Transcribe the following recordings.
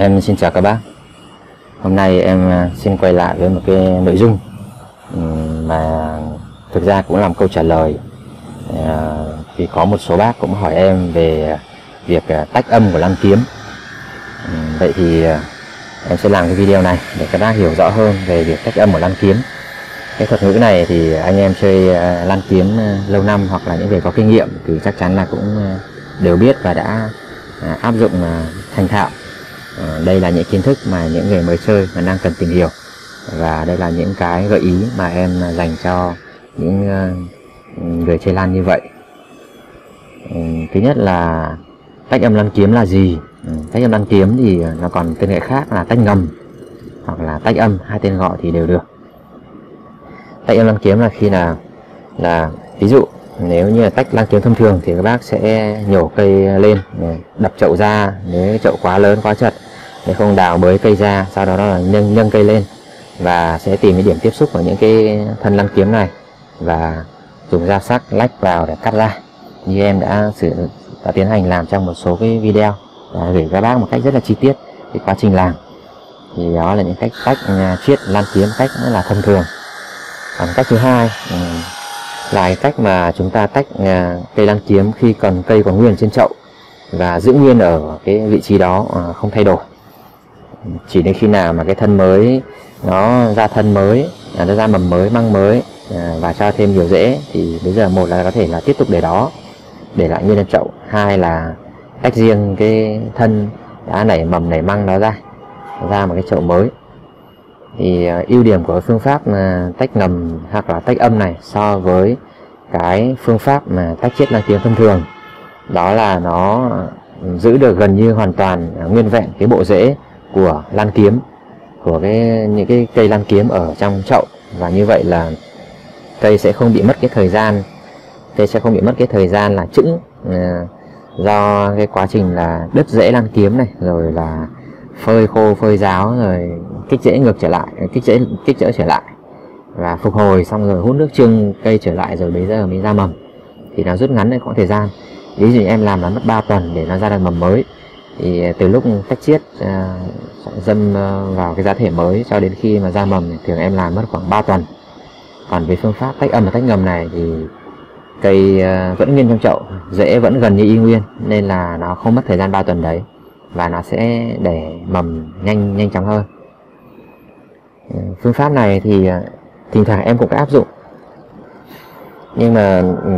Em xin chào các bác. Hôm nay em à, xin quay lại với một cái nội dung ừ, mà thực ra cũng làm câu trả lời. À, Vì có một số bác cũng hỏi em về việc à, tách âm của lăng kiếm. Ừ, vậy thì em sẽ làm cái video này để các bác hiểu rõ hơn về việc tách âm của lăng kiếm. Cái thuật ngữ này thì anh em chơi lan kiếm lâu năm hoặc là những người có kinh nghiệm thì chắc chắn là cũng đều biết và đã áp dụng thành thạo. Ờ, đây là những kiến thức mà những người mới chơi mà đang cần tìm hiểu. Và đây là những cái gợi ý mà em dành cho những ờ, người chơi lan như vậy. Ừ, thứ nhất là tách âm lăn kiếm là gì? Ừ, tách âm lăn kiếm thì nó còn tên gọi khác là tách ngầm hoặc là tách âm, hai tên gọi thì đều được. Tách âm lăn kiếm là khi là là, ví dụ nếu như là tách lăng kiếm thông thường thì các bác sẽ nhổ cây lên đập chậu ra. Nếu chậu quá lớn quá chật để không đào bới cây ra sau đó là nâng nâng cây lên và sẽ tìm cái điểm tiếp xúc của những cái thân lăn kiếm này và dùng dao sắc lách vào để cắt ra. Như em đã sử đã tiến hành làm trong một số cái video. Và gửi các bác một cách rất là chi tiết cái quá trình làm. Thì đó là những cách tách à, chiết lan kiếm cách rất là thông thường. Còn cách thứ hai ừ, là cái cách mà chúng ta tách à, cây lan kiếm khi còn cây còn nguyên trên chậu và giữ nguyên ở cái vị trí đó à, không thay đổi. Chỉ đến khi nào mà cái thân mới nó ra thân mới à, nó ra mầm mới măng mới à, và cho thêm nhiều rễ thì bây giờ một là có thể là tiếp tục để đó để lại nguyên lên chậu. Hai là tách riêng cái thân đã nảy mầm nảy măng nó ra ra một cái chậu mới. Thì à, ưu điểm của phương pháp à, tách ngầm hoặc là tách âm này so với cái phương pháp mà tách chiết năng tiếng thông thường. Đó là nó giữ được gần như hoàn toàn nguyên vẹn cái bộ rễ của lan kiếm, của cái, những cái cây lan kiếm ở trong chậu. Và như vậy là cây sẽ không bị mất cái thời gian, cây sẽ không bị mất cái thời gian là chững à, do cái quá trình là đứt rễ lan kiếm này, rồi là phơi khô, phơi ráo, rồi kích rễ ngược trở lại, kích rễ kích rễ trở lại và phục hồi xong rồi hút nước trưng cây trở lại rồi bây giờ mới ra mầm. Thì nó rút ngắn được khoảng thời gian. Ví dụ em làm nó mất 3 tuần để nó ra được mầm mới. Thì ờ, từ lúc tách chiết uh, dâm ờ, vào cái giá thể mới cho đến khi mà ra mầm thường em làm mất khoảng 3 tuần. Còn với phương pháp tách âm và tách ngầm này thì cây uh, vẫn nguyên trong chậu rễ vẫn gần như y nguyên nên là nó không mất thời gian 3 tuần đấy. Và nó sẽ để mầm nhanh nhanh chóng hơn. Phương pháp này thì thỉnh thoảng em cũng áp dụng. Nhưng mà ừ,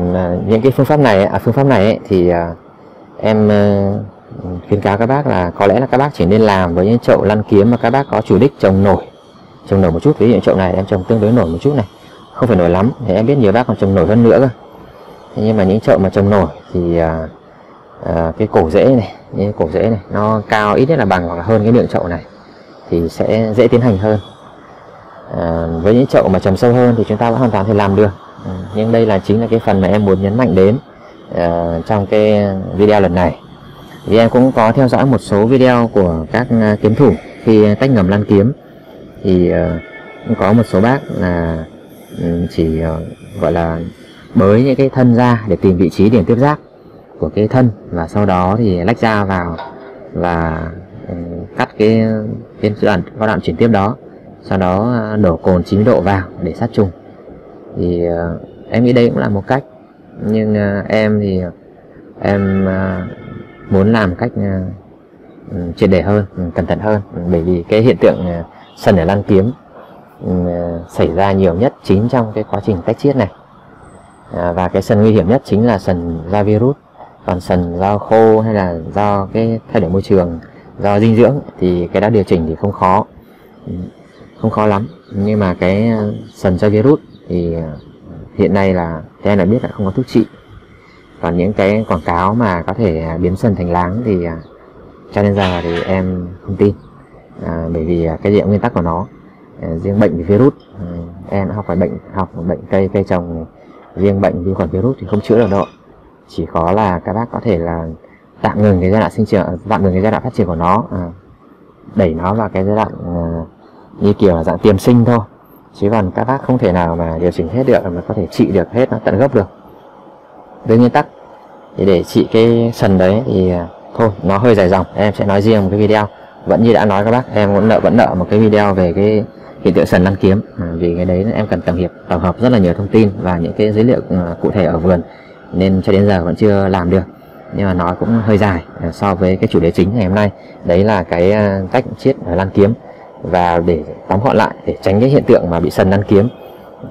những cái phương pháp này à, phương pháp này ấy, thì à, em ờ, khuyến cáo các bác là có lẽ là các bác chỉ nên làm với những chậu lăn kiếm mà các bác có chủ đích trồng nổi trồng nổi một chút. Ví dụ chậu này em trồng tương đối nổi một chút này không phải nổi lắm thì em biết nhiều bác còn trồng nổi hơn nữa cơ. Thế nhưng mà những chậu mà trồng nổi thì à, à, cái cổ rễ này những cổ rễ này nó cao ít nhất là bằng hoặc là hơn cái miệng chậu này thì sẽ dễ tiến hành hơn à, với những chậu mà trồng sâu hơn thì chúng ta vẫn hoàn toàn thể làm được. À, nhưng đây là chính là cái phần mà em muốn nhấn mạnh đến à, trong cái video lần này. Thì em cũng có theo dõi một số video của các kiếm thủ khi tách ngầm lăn kiếm. Thì uh, cũng có một số bác là ừ, chỉ uh, gọi là bới những cái thân ra để tìm vị trí điểm tiếp giáp của cái thân và sau đó thì lách ra vào và uh, cắt cái cái đoạn đoạn chuyển tiếp đó sau đó à, đổ cồn 90 độ vào để sát trùng. Thì à, em nghĩ đây cũng là một cách. Nhưng à, em thì em muốn làm cách ừ, triệt để hơn ừ, cẩn thận hơn. Bởi vì cái hiện tượng sần ở lan kiếm ừ, xảy ra nhiều nhất chính trong cái quá trình tách chiết này. Và cái sần nguy hiểm nhất chính là sần do virus. Còn sần do khô hay là do cái thay đổi môi trường, do dinh dưỡng thì cái đó điều chỉnh thì không khó không khó lắm. Nhưng mà cái ờ, sần do virus thì ờ, hiện nay là các em đã biết là không có thuốc trị. Còn những cái quảng cáo mà có thể ờ, biến sần thành láng thì cho nên rằng là thì em không tin. À, bởi vì cái diện nguyên tắc của nó. Riêng bệnh về virus ừ, em đã học phải bệnh học bệnh cây cây trồng riêng bệnh vi khuẩn virus thì không chữa được đâu. Chỉ có là các bác có thể là tạm ngừng cái giai đoạn sinh trưởng tạm ngừng cái giai đoạn phát triển của nó đẩy nó vào cái giai đoạn như kiểu là dạng tiềm sinh thôi. Chứ còn các bác không thể nào mà điều chỉnh hết được mà có thể trị được hết nó tận gốc được. Với nguyên tắc thì để trị cái sần đấy thì à, thôi nó hơi dài dòng. Em sẽ nói riêng một cái video. Vẫn như đã nói các bác em vẫn nợ vẫn nợ một cái video về cái hiện tượng sần lăn kiếm. À, vì cái đấy em cần tổng hợp tổng hợp rất là nhiều thông tin và những cái dữ liệu à, cụ thể ở vườn. Nên cho đến giờ vẫn chưa làm được. Nhưng mà nó cũng hơi dài à, so với cái chủ đề chính ngày hôm nay. Đấy là cái cách chiết lăn kiếm và để tóm gọn lại, để tránh cái hiện tượng mà bị sần ăn kiếm,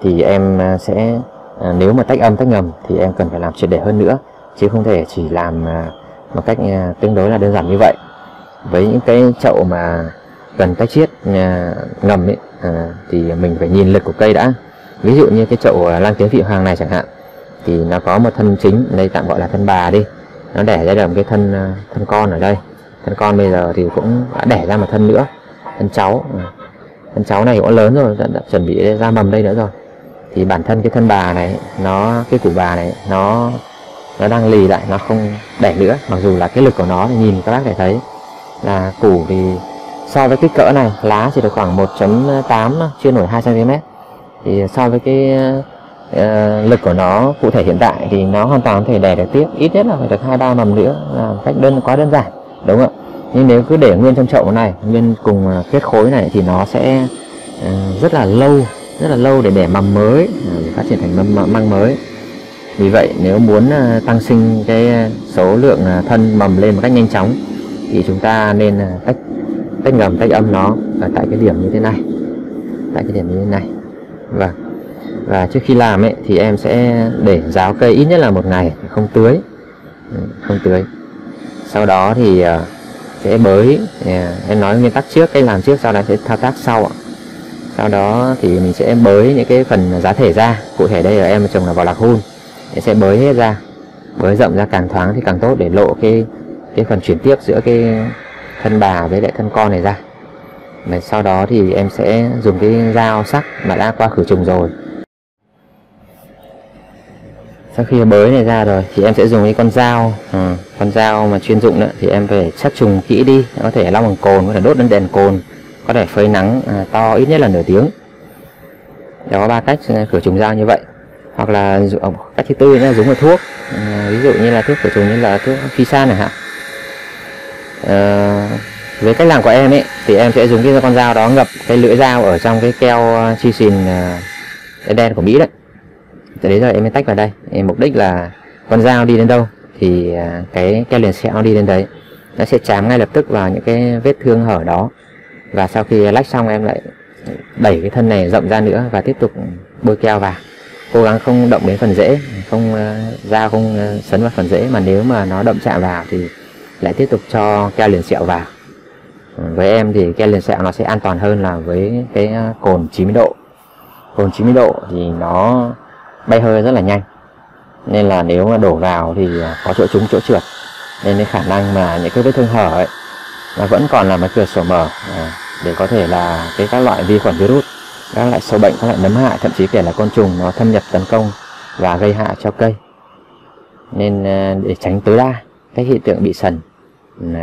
thì em à, sẽ à, nếu mà tách âm, tách ngầm, thì em cần phải làm triệt để hơn nữa, chứ không thể chỉ làm à, một cách tương đối là đơn giản như vậy. Với những cái chậu mà cần tách chiết ngầm ấy thì mình phải nhìn lực của cây đã. Ví dụ như cái chậu lan kiếm vị hoàng này chẳng hạn, thì nó có một thân chính, đây tạm gọi là thân bà đi. Nó đẻ ra được một cái thân thân con ở đây. Thân con bây giờ thì cũng đã đẻ ra một thân nữa thân cháu ừ. thân cháu này cũng lớn rồi đã, đã chuẩn bị ra mầm đây nữa rồi. Thì bản thân cái thân bà này nó cái củ bà này nó nó đang lì lại nó không đẻ nữa. Mặc dù là cái lực của nó thì nhìn các bác để thấy là củ thì so với cái cỡ này lá chỉ được khoảng 1.8 chưa nổi 2 cm thì so với cái uh, lực của nó cụ thể hiện tại thì nó hoàn toàn có thể đẻ được tiếp ít nhất là phải được hai ba mầm nữa là cách đơn quá đơn giản đúng không ạ? Nhưng nếu cứ để nguyên trong chậu này nguyên cùng à, kết khối này thì nó sẽ à, rất là lâu rất là lâu để đẻ mầm mới à, để phát triển thành mầm măng mới. Vì vậy nếu muốn tăng sinh cái số lượng thân mầm lên một cách nhanh chóng thì chúng ta nên tách tách ngầm tách âm nó ở tại cái điểm như thế này. Tại cái điểm như thế này. Và và trước khi làm ấy thì em sẽ để ráo cây ít nhất là một ngày không tưới. Ừ, không tưới. Sau đó thì uh, sẽ bới. Dạ, em nói nguyên tắc trước cái làm trước, sau đó sẽ thao tác sau sau đó thì mình sẽ bới những cái phần giá thể ra. Cụ thể đây là em trồng là vào lạc hun em sẽ bới hết ra, bới rộng ra càng thoáng thì càng tốt để lộ cái cái phần chuyển tiếp giữa cái thân bà với lại thân con này ra. Và sau đó thì em sẽ dùng cái dao sắc mà đã qua khử trùng rồi sau khi bới này ra rồi thì em sẽ dùng cái con dao. À, con dao mà chuyên dụng nữa thì em phải sát trùng kỹ đi. Có thể lau bằng cồn có thể đốt lên đèn cồn có thể phơi nắng à, to ít nhất là nửa tiếng. Đó có ba cách à, khử trùng dao như vậy. Hoặc là à, cách thứ tư là dùng một thuốc. À, ví dụ như là thuốc khử trùng như là thuốc phi san này hả? À, với cách làm của em ấy thì em sẽ dùng cái con dao đó ngập cái lưỡi dao ở trong cái keo à, chi xìn đen của Mỹ đấy từ đấy giờ em mới tách vào đây. Em mục đích là con dao đi đến đâu thì à, cái keo liền sẹo đi đến đấy. Nó sẽ chám ngay lập tức vào những cái vết thương hở đó. Và sau khi lách xong em lại đẩy cái thân này rộng ra nữa và tiếp tục bôi keo vào. Cố gắng không động đến phần rễ không uh, dao không uh, sấn vào phần rễ mà nếu mà nó động chạm vào thì lại tiếp tục cho keo liền sẹo vào. Với em thì keo liền sẹo nó sẽ an toàn hơn là với cái cồn 90 độ. Cồn 90 độ thì nó bay hơi rất là nhanh. Nên là nếu mà đổ vào thì à, có chỗ trúng chỗ trượt. Nên cái khả năng mà những cái vết thương hở ấy nó vẫn còn là một cửa sổ mở à, để có thể là cái các loại vi khuẩn virus các loại sâu bệnh các loại nấm hại thậm chí kể là côn trùng nó thâm nhập tấn công và gây hại cho cây. Nên à, để tránh tối đa cái hiện tượng bị sần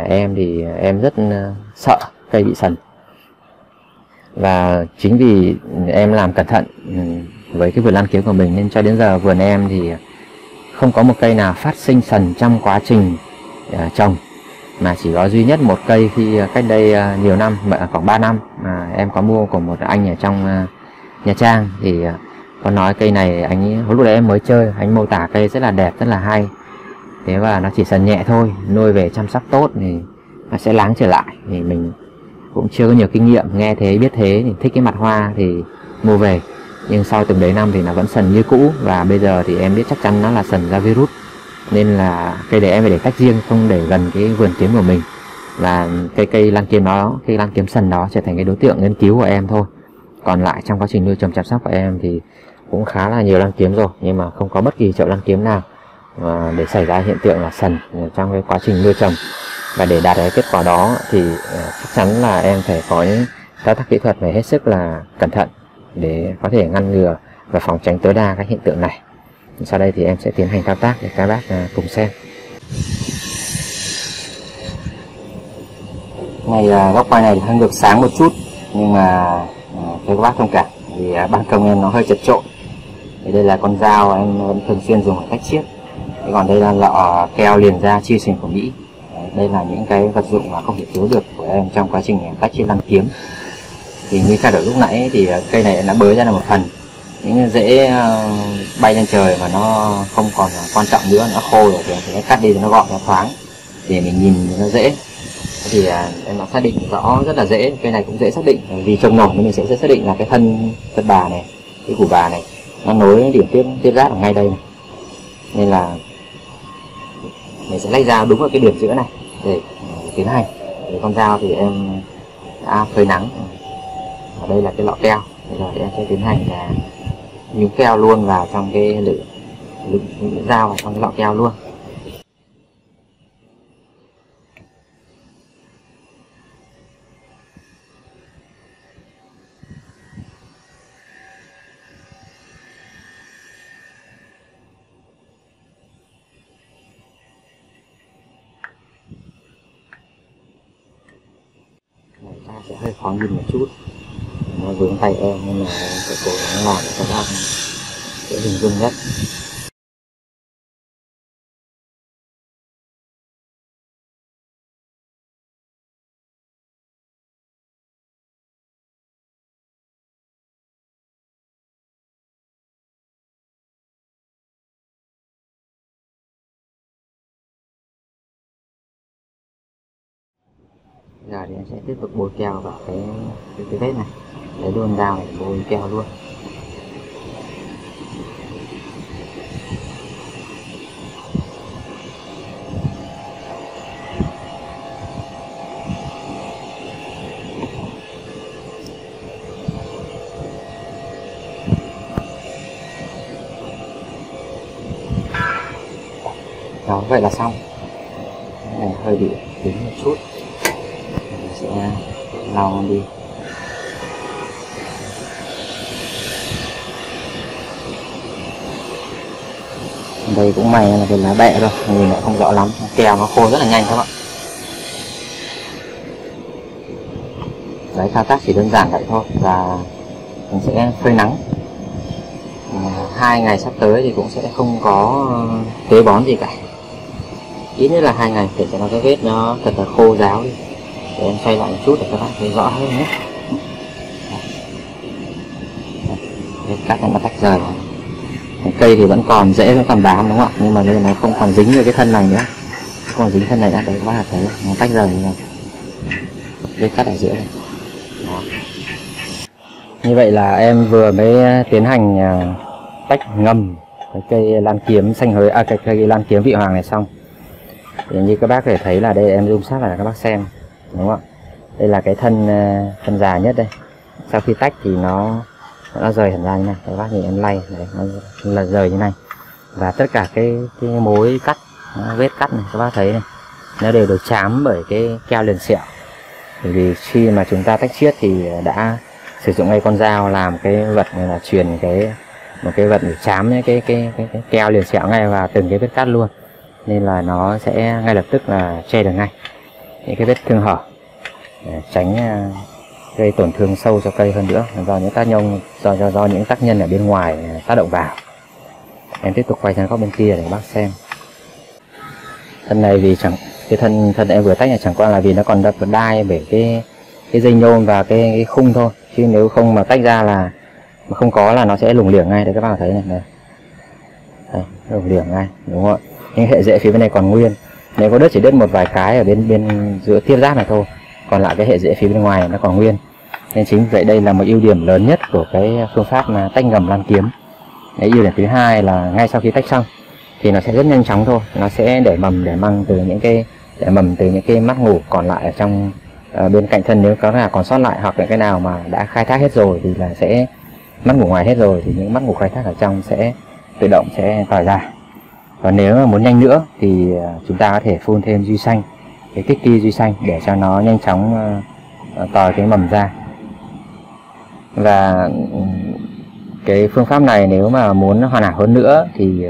em thì em rất à, sợ cây bị sần. Và chính vì em làm cẩn thận ừ, với cái vườn lan kiếm của mình. Nên cho đến giờ vườn em thì không có một cây nào phát sinh sần trong quá trình uh, trồng. Mà chỉ có duy nhất một cây khi à, cách đây uh, nhiều năm khoảng 3 năm mà em có mua của một anh ở trong uh, Nha Trang. Thì có nói cây này anh lúc đấy em mới chơi anh mô tả cây rất là đẹp rất là hay. Thế và nó chỉ sần nhẹ thôi nuôi về chăm sóc tốt thì nó sẽ láng trở lại. Thì mình cũng chưa có nhiều kinh nghiệm nghe thế biết thế thì thích cái mặt hoa thì mua về nhưng sau từng đấy năm thì nó vẫn sần như cũ và bây giờ thì em biết chắc chắn nó là sần ra virus. Nên là cây để em phải để tách riêng, không để gần cái vườn kiếm của mình. Và cây cây lan kiếm đó, cây lan kiếm sần đó trở thành cái đối tượng nghiên cứu của em thôi. Còn lại trong quá trình nuôi trồng chăm sóc của em thì cũng khá là nhiều lan kiếm rồi, nhưng mà không có bất kỳ chậu lan kiếm nào mà để xảy ra hiện tượng là sần trong cái quá trình nuôi trồng. Và để đạt được kết quả đó thì ờ, chắc chắn là em phải có những thao tác kỹ thuật phải hết sức là cẩn thận để có thể ngăn ngừa và phòng tránh tối đa các hiện tượng này. Sau đây thì em sẽ tiến hành thao tác để các bác à, cùng xem. Này à, góc quay này hơi được sáng một chút, nhưng mà à, các bác thông cảm vì ban công em nó hơi chật trội. Đây là con dao em vẫn thường xuyên dùng để cách chiết còn đây là lọ keo liền da chia sẻ của Mỹ. Đây là những cái vật dụng mà không thể thiếu được của em trong quá trình cách chiết lăng kiếm thì như trao đổi lúc nãy thì cây này đã bới ra là một phần. Những rễ ờ, bay lên trời và nó không còn quan trọng nữa, nó khô rồi thì nó cắt đi thì nó gọn, nó thoáng. Để mình nhìn nó dễ thì à, em đã xác định rõ rất là dễ, cây này cũng dễ xác định. Vì trồng nổi nên mình sẽ xác định là cái thân thân bà này, cái củ bà này, nó nối điểm tiếp tiếp giáp ở ngay đây này. nên là mình sẽ lấy dao đúng ở cái điểm giữa này để ừ, tiến hành. Với con dao thì em đã phơi nắng ở đây là cái lọ keo. Bây giờ em sẽ tiến hành là nhúng keo luôn vào trong cái lưỡi dao vào trong cái lọ keo luôn. Giờ thì em sẽ tiếp tục bôi keo vào cái cái, cái vết này lấy luôn dao để bôi keo luôn. Đó vậy là xong. Cái này hơi bị cứng một chút lau đi. Đây cũng may là cái lá bẹ thôi nhìn lại không rõ lắm. Kèo nó khô rất là nhanh các bạn. Đấy, thao tác chỉ đơn giản vậy thôi và mình sẽ phơi nắng. Hai ngày sắp tới thì cũng sẽ không có ờ, tưới bón gì cả. Ít nhất là hai ngày để cho nó cái vết nó thật là khô ráo đi để em xoay lại một chút để các bạn thấy rõ hơn nhé. Đây, cắt nó tách rời. Cây thì vẫn còn dễ vẫn còn bám đúng không ạ? Nhưng mà đây nó không còn dính với cái thân này nữa. Không còn dính thân này đã đấy các bạn thấy nó tách rời rồi. Đây cắt ở giữa này. Đó. như vậy là em vừa mới tiến hành à, tách ngầm cái cây lan kiếm xanh hơi à cái cây lan kiếm vị hoàng này xong. Thì như các bác có thể thấy là đây em zoom sát lại các bác xem đúng không ạ? Đây là cái thân ờ, thân già nhất đây. Sau khi tách thì nó nó rời hẳn ra như này. Các bác nhìn em lay. Đấy, nó là rời như này. Và tất cả cái cái mối cắt vết cắt này các bác thấy này nó đều được chám bởi cái keo liền sẹo. Bởi vì khi mà chúng ta tách chiết thì đã sử dụng ngay con dao làm cái vật này là truyền cái một cái vật để chám cái cái cái, cái, cái keo liền sẹo ngay vào từng cái vết cắt luôn. Nên là nó sẽ ngay lập tức là che được ngay những cái vết thương hở để tránh à, gây tổn thương sâu cho cây hơn nữa. Do những tác nhân do, do do những tác nhân ở bên ngoài à, tác động vào. Em tiếp tục quay sang góc bên kia để bác xem. Thân này vì chẳng cái thân thân em vừa tách này chẳng qua là vì nó còn đập đai bởi cái cái dây nhôm và cái, cái khung thôi. Chứ nếu không mà tách ra là mà không có là nó sẽ lủng liểng ngay. Đấy các bạn thấy này. Này. đây lủng liểng ngay đúng không ạ? Những hệ rễ phía bên này còn nguyên nếu có đứt chỉ đứt một vài cái ở bên bên giữa tiếp giáp này thôi. Còn lại cái hệ rễ phía bên ngoài nó còn nguyên. Nên chính vậy đây là một ưu điểm lớn nhất của cái phương pháp mà tách ngầm lan kiếm. Cái ưu điểm thứ hai là ngay sau khi tách xong thì nó sẽ rất nhanh chóng thôi. Nó sẽ để mầm để măng từ những cái để mầm từ những cái mắt ngủ còn lại ở trong uh, bên cạnh thân. Nếu có là còn sót lại hoặc là cái nào mà đã khai thác hết rồi thì là sẽ mắt ngủ ngoài hết rồi thì những mắt ngủ khai thác ở trong sẽ tự động sẽ tỏi ra và nếu mà muốn nhanh nữa thì à, chúng ta có thể phun thêm duy xanh, cái kích kỳ duy xanh để cho nó nhanh chóng tòi tỏi cái mầm ra. Và ừ, cái phương pháp này nếu mà muốn hoàn hảo hơn nữa thì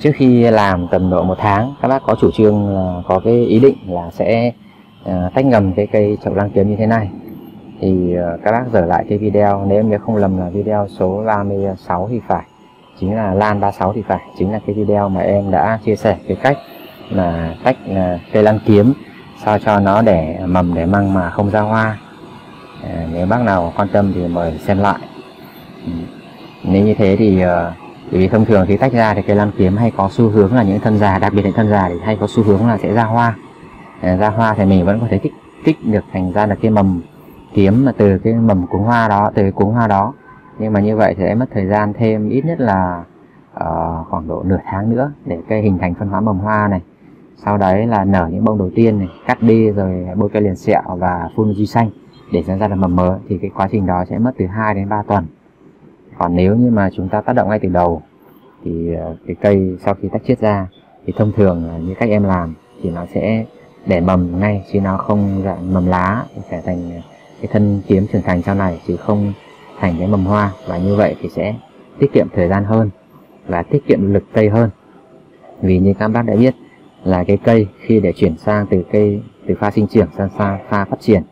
trước khi làm tầm độ một tháng, các bác có chủ trương là có cái ý định là sẽ tách ngầm cái cây chậu lan kiếm như thế này. Thì các bác dở lại cái video, nếu em nhớ không lầm là video số 36 thì phải chính là lan 36 thì phải chính là cái video mà em đã chia sẻ cái cách là tách à, cây lan kiếm sao cho nó để mầm để măng mà không ra hoa. À, nếu bác nào quan tâm thì mời xem lại. Ừ. Nếu như thế thì uh, bởi vì thông thường khi tách ra thì cây lan kiếm hay có xu hướng là những thân già đặc biệt là thân già thì hay có xu hướng là sẽ ra hoa. À, ra hoa thì mình vẫn có thể kích kích được thành ra là cái mầm kiếm mà từ cái mầm cuống hoa đó từ cái cuống hoa đó nhưng mà như vậy thì sẽ mất thời gian thêm ít nhất là uh, khoảng độ nửa tháng nữa để cây hình thành phân hóa mầm hoa này. Sau đấy là nở những bông đầu tiên này cắt đi rồi bôi cây liền sẹo và phun duy xanh để ra ra là mầm mới. Thì cái quá trình đó sẽ mất từ 2 đến 3 tuần. Còn nếu như mà chúng ta tác động ngay từ đầu thì uh, cái cây sau khi tách chiết ra thì thông thường uh, như cách em làm thì nó sẽ để mầm ngay chứ nó không dạng mầm lá trở thành cái thân kiếm trưởng thành sau này chứ không thành cái mầm hoa. Và như vậy thì sẽ tiết kiệm thời gian hơn và tiết kiệm lực cây hơn. Vì như các bác đã biết là cái cây khi để chuyển sang từ cây từ pha sinh trưởng sang pha, pha phát triển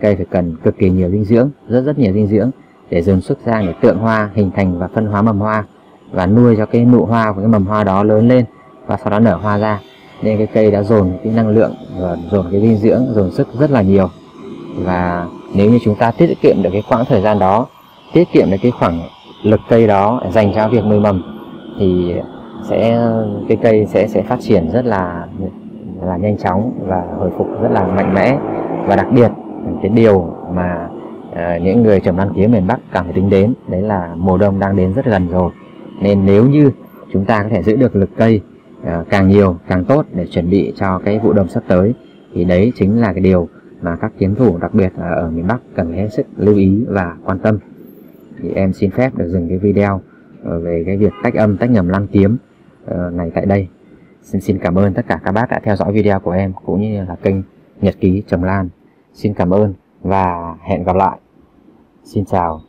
cây phải cần cực kỳ nhiều dinh dưỡng rất rất nhiều dinh dưỡng để dồn xuất ra để tượng hoa hình thành và phân hóa mầm hoa và nuôi cho cái nụ hoa của cái mầm hoa đó lớn lên và sau đó nở hoa ra. Nên cái cây đã dồn cái năng lượng và dồn cái dinh dưỡng dồn sức rất là nhiều. Và nếu như chúng ta tiết kiệm được cái quãng thời gian đó tiết kiệm được cái khoảng lực cây đó dành cho việc nuôi mầm thì sẽ cái cây sẽ sẽ phát triển rất là là nhanh chóng và hồi phục rất là mạnh mẽ. Và đặc biệt cái điều mà uh, những người trồng lan kiếm miền Bắc cần phải tính đến đấy là mùa đông đang đến rất gần rồi. Nên nếu như chúng ta có thể giữ được lực cây uh, càng nhiều càng tốt để chuẩn bị cho cái vụ đông sắp tới thì đấy chính là cái điều mà các kiếm thủ đặc biệt ở miền Bắc cần hết sức lưu ý và quan tâm thì em xin phép được dừng cái video ờ, về cái việc tách âm, tách nhầm lăng kiếm ờ, này tại đây. Xin xin cảm ơn tất cả các bác đã theo dõi video của em, cũng như là kênh nhật ký trồng lan. Xin cảm ơn và hẹn gặp lại. Xin chào.